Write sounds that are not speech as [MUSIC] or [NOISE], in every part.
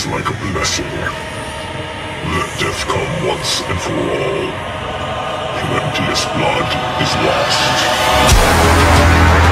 Is like a blessing. Let death come once and for all. Plenteous blood is lost.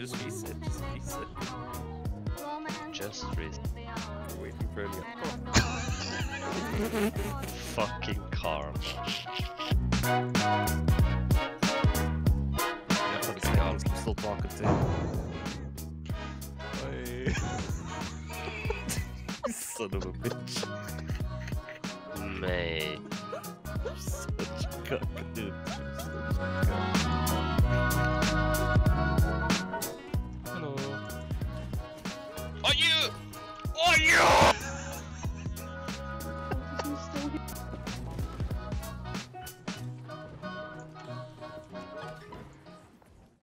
Just reset, just reset. Just reset. Waiting for you. [LAUGHS] Fucking karma. [LAUGHS] Yeah, I'm still talking to you. [LAUGHS] Son of a bitch. Mate. You're such a cock, dude.